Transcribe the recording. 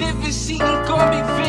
different, she can call me